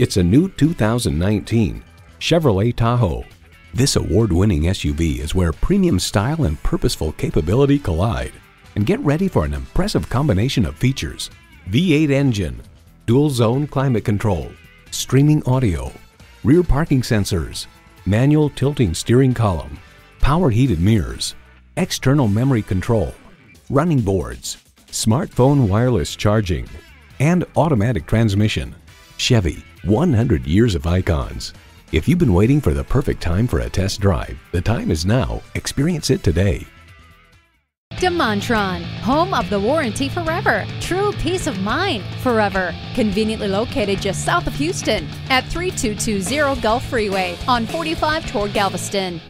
It's a new 2019 Chevrolet Tahoe. This award-winning SUV is where premium style and purposeful capability collide. And get ready for an impressive combination of features. V8 engine, dual zone climate control, streaming audio, rear parking sensors, manual tilting steering column, power heated mirrors, external memory control, running boards, smartphone wireless charging, and automatic transmission. Chevy, 100 years of icons. If you've been waiting for the perfect time for a test drive, the time is now. Experience it today. DeMontrond, home of the warranty forever. True peace of mind forever. Conveniently located just south of Houston at 3220 Gulf Freeway on 45 toward Galveston.